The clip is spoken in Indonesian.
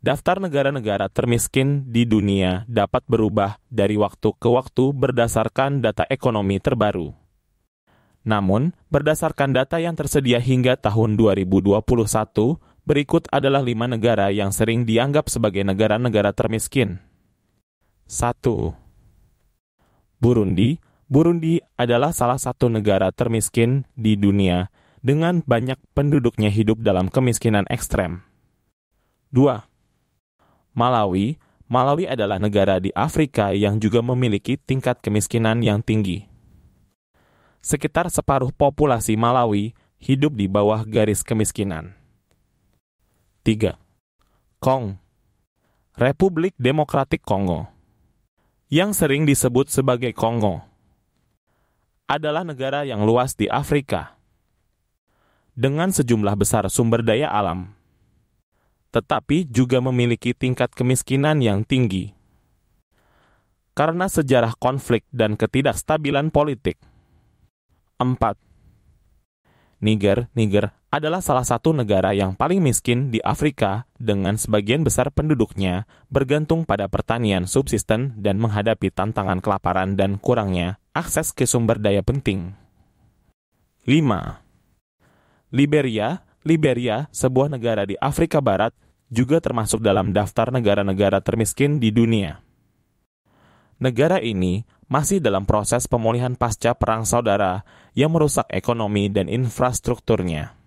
Daftar negara-negara termiskin di dunia dapat berubah dari waktu ke waktu berdasarkan data ekonomi terbaru. Namun, berdasarkan data yang tersedia hingga tahun 2021, berikut adalah lima negara yang sering dianggap sebagai negara-negara termiskin. 1. Burundi Burundi adalah salah satu negara termiskin di dunia dengan banyak penduduknya hidup dalam kemiskinan ekstrem. 2. Malawi, Malawi adalah negara di Afrika yang juga memiliki tingkat kemiskinan yang tinggi. Sekitar separuh populasi Malawi hidup di bawah garis kemiskinan. 3. Kong Republik Demokratik Kongo yang sering disebut sebagai Kongo adalah negara yang luas di Afrika dengan sejumlah besar sumber daya alam tetapi juga memiliki tingkat kemiskinan yang tinggi. Karena sejarah konflik dan ketidakstabilan politik. 4. Niger, Niger adalah salah satu negara yang paling miskin di Afrika dengan sebagian besar penduduknya bergantung pada pertanian subsisten dan menghadapi tantangan kelaparan dan kurangnya akses ke sumber daya penting. 5. Liberia Liberia, sebuah negara di Afrika Barat, juga termasuk dalam daftar negara-negara termiskin di dunia. Negara ini masih dalam proses pemulihan pasca Perang Saudara yang merusak ekonomi dan infrastrukturnya.